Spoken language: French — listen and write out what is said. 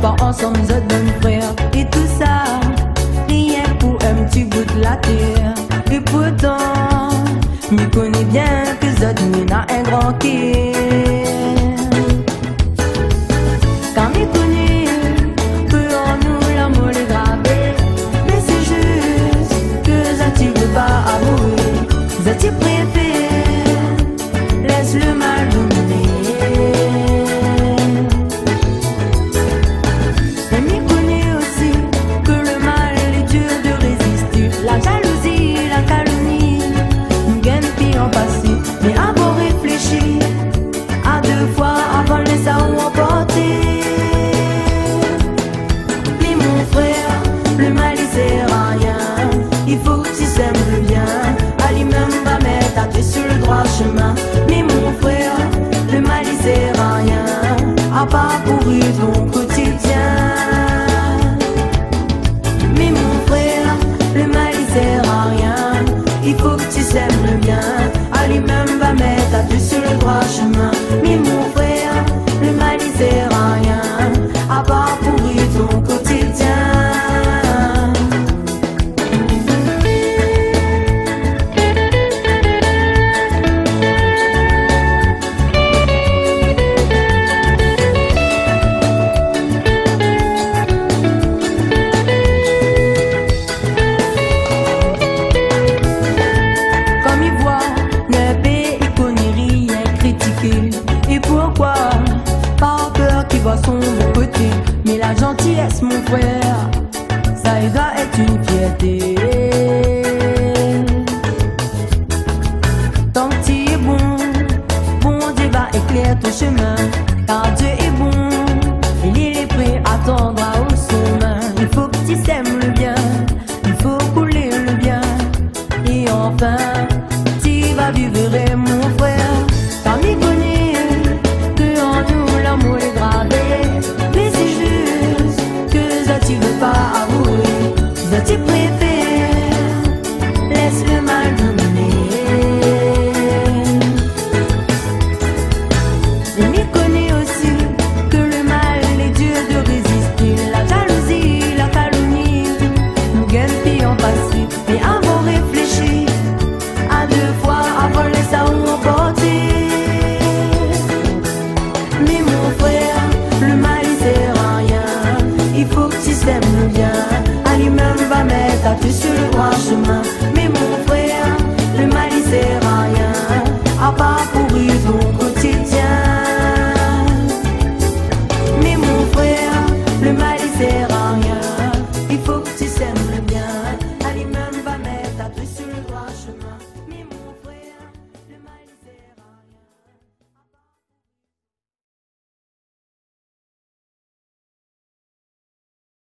transport ensemble, nous donne frère. Et tout ça, rien pour un petit bout de la terre. Et pourtant, nous connais bien que nous avons un grand cœur. la plus Pas par peur qui voit son bon côté. Mais la gentillesse, mon frère, ça est une fierté. Tant que bon, bon Dieu va éclairer ton chemin.